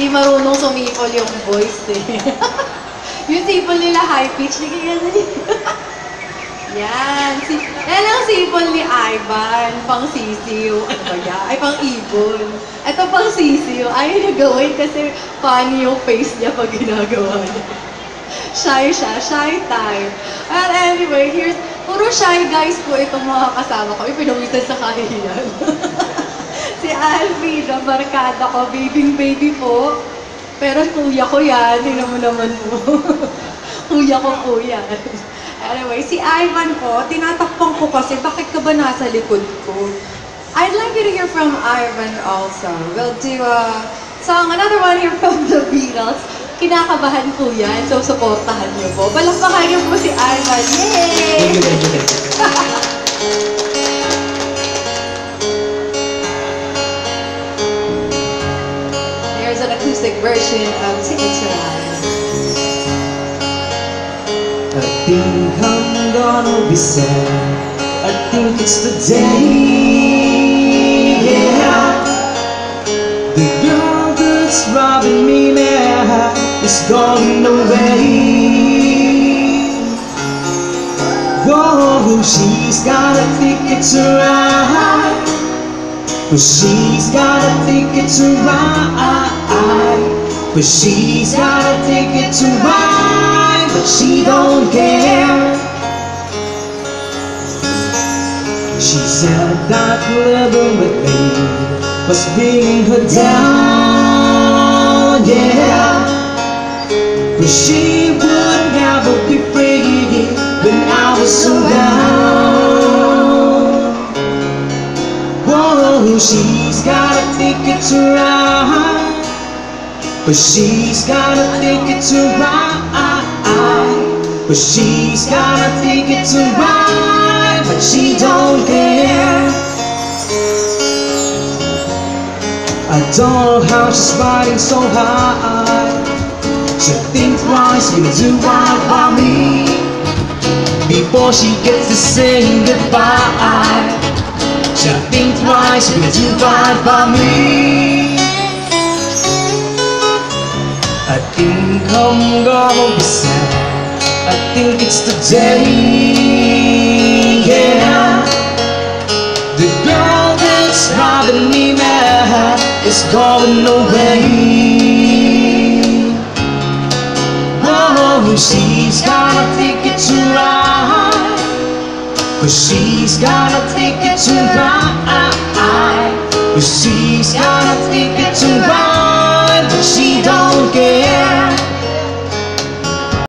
Hindi marunong sumipol yung voice eh. yung sipol nila high pitch, nagiging Yan. Si, yan ang sipol ni Ivan. Pang sisiw. Ano ba? Ay, pang ibon. Ito pang sisiw. Ayaw niya gawin kasi funny yung face niya pag ginagawa niya. Shy siya. Shy type. Well, anyway, here's... Puro shy guys po itong mga kasama ko. Ipinawisan sa kahihiyan. Si Alfie, na barkada ko. Baby baby po. Pero kuya ko yan. Tingnan mo naman po. kuya ko po yan. Anyway, si Ivan po, tinatakpan ko kasi bakit ka ba nasa likod ko? I'd like you to hear from Ivan also. We'll do a song, another one here from the Beatles. Kinakabahan po yan, so supportahan niyo po. Balakpakan niyo po si Ivan. Yay! Acoustic version of Ticket to Ride. I think I'm gonna be sad. I think it's the day. Yeah. The girl that's robbing me now is going away. Whoa, she's got a ticket to ride. But she's got a ticket to ride. But she's got a ticket to ride. But she don't care. She said that living with me was bringing her down. Yeah. But she would never be free when I was around. Whoa, oh, she's got a ticket to ride. But she's got a ticket to ride. But she's got a ticket to ride. But she don't care. I don't know how she's riding so high. She'll think twice you do right by me. Before she gets to saying goodbye. She'll think twice you do right by me. I think I'm gonna be sad. I think it's the day. Yeah. The girl that's driving me mad is going away. Oh, she's got a ticket to ride. But she's got a ticket to ride. But she's got a ticket to ride.